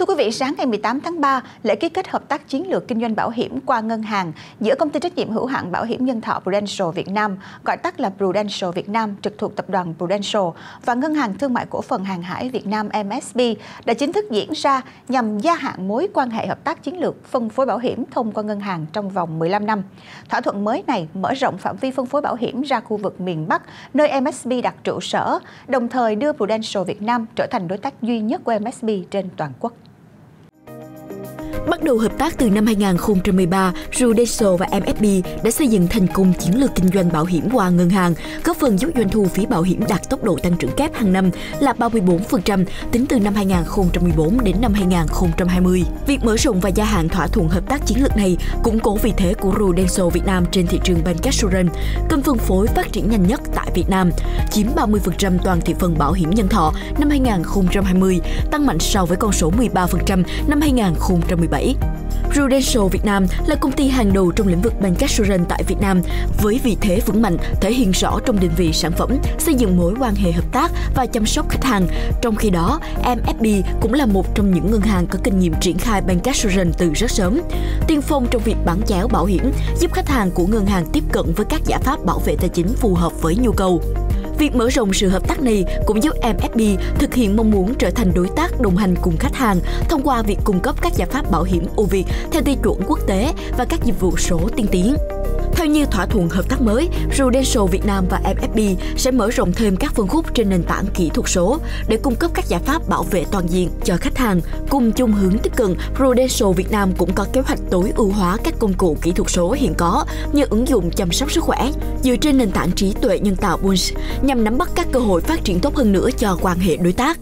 Thưa quý vị, sáng ngày 18 tháng 3, lễ ký kết hợp tác chiến lược kinh doanh bảo hiểm qua ngân hàng giữa công ty trách nhiệm hữu hạn bảo hiểm nhân thọ Prudential Việt Nam, gọi tắt là Prudential Việt Nam, trực thuộc tập đoàn Prudential và Ngân hàng Thương mại Cổ phần Hàng hải Việt Nam MSB đã chính thức diễn ra nhằm gia hạn mối quan hệ hợp tác chiến lược phân phối bảo hiểm thông qua ngân hàng trong vòng 15 năm. Thỏa thuận mới này mở rộng phạm vi phân phối bảo hiểm ra khu vực miền Bắc, nơi MSB đặt trụ sở, đồng thời đưa Prudential Việt Nam trở thành đối tác duy nhất của MSB trên toàn quốc. Bắt đầu hợp tác từ năm 2013, Rudeso và MFB đã xây dựng thành công chiến lược kinh doanh bảo hiểm qua ngân hàng, góp phần giúp doanh thu phí bảo hiểm đạt tốc độ tăng trưởng kép hàng năm là 34% tính từ năm 2014 đến năm 2020. Việc mở rộng và gia hạn thỏa thuận hợp tác chiến lược này củng cố vị thế của Rudeso Việt Nam trên thị trường bancassurance, kênh phân phối phát triển nhanh nhất tại Việt Nam, chiếm 30% toàn thị phần bảo hiểm nhân thọ năm 2020, tăng mạnh so với con số 13% năm 2017. 2017. Prudential Việt Nam là công ty hàng đầu trong lĩnh vực bancassurance tại Việt Nam, với vị thế vững mạnh thể hiện rõ trong định vị sản phẩm, xây dựng mối quan hệ hợp tác và chăm sóc khách hàng. Trong khi đó, MFB cũng là một trong những ngân hàng có kinh nghiệm triển khai bancassurance từ rất sớm. Tiên phong trong việc bán chéo bảo hiểm, giúp khách hàng của ngân hàng tiếp cận với các giải pháp bảo vệ tài chính phù hợp với nhu cầu. Việc mở rộng sự hợp tác này cũng giúp MFB thực hiện mong muốn trở thành đối tác đồng hành cùng khách hàng thông qua việc cung cấp các giải pháp bảo hiểm ưu việt theo tiêu chuẩn quốc tế và các dịch vụ số tiên tiến. Theo như thỏa thuận hợp tác mới, Prudential Việt Nam và MFB sẽ mở rộng thêm các phân khúc trên nền tảng kỹ thuật số để cung cấp các giải pháp bảo vệ toàn diện cho khách hàng. Cùng chung hướng tiếp cận, Prudential Việt Nam cũng có kế hoạch tối ưu hóa các công cụ kỹ thuật số hiện có như ứng dụng chăm sóc sức khỏe dựa trên nền tảng trí tuệ nhân tạo Bunch nhằm nắm bắt các cơ hội phát triển tốt hơn nữa cho quan hệ đối tác.